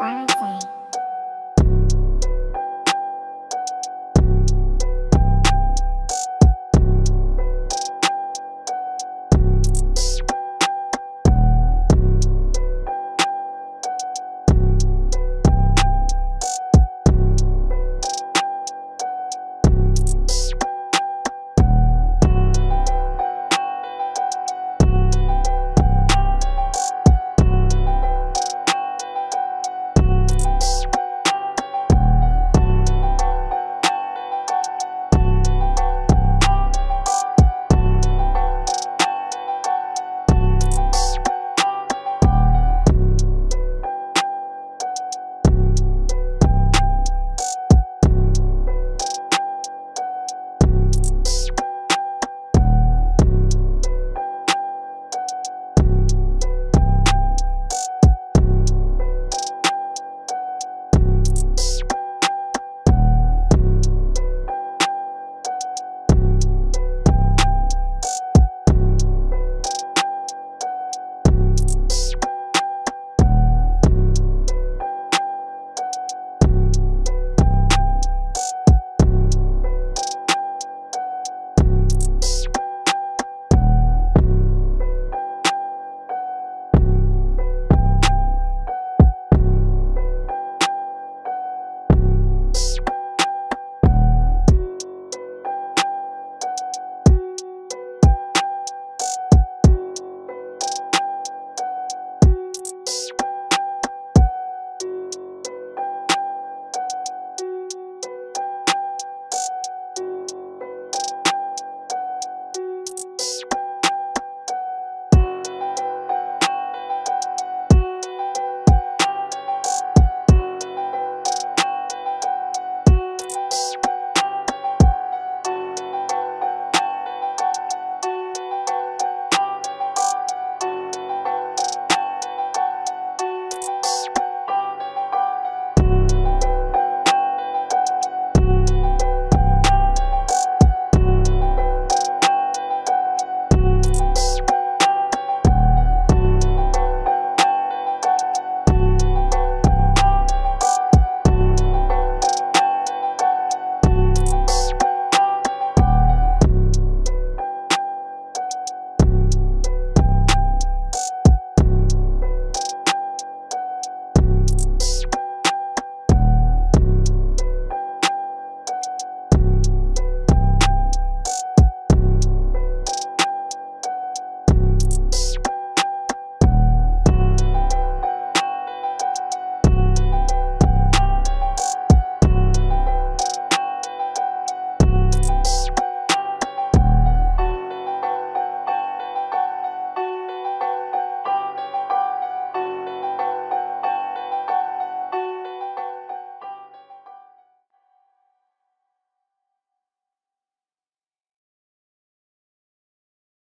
dancing.